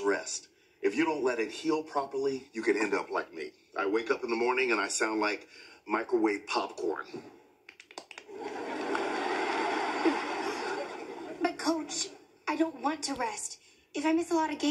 rest. If you don't let it heal properly, you can end up like me. I wake up in the morning and I sound like microwave popcorn. But coach, I don't want to rest. If I miss a lot of games,